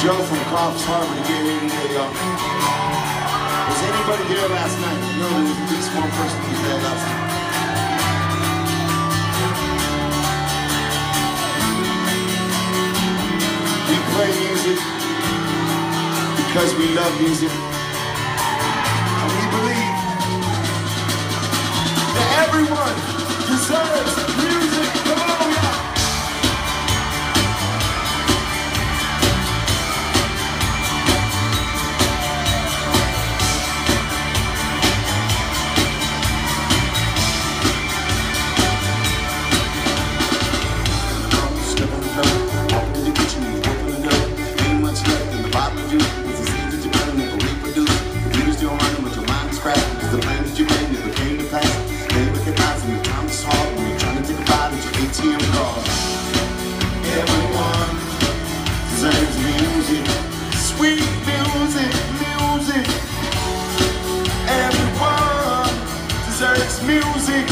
Coffs Harbour to get here today, y'all. Was anybody there last night? Know there was at least one person who was there last night. We play music because we love music. Deserves music,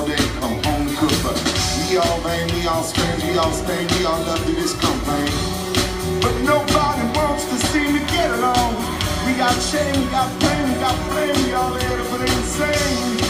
all day, come home to cook. But we all vain, we all strange, we all stain, we all love to just complain. But nobody wants to see me get along. We got shame, we got pain, we got blame, we all here to put insane. So that's why I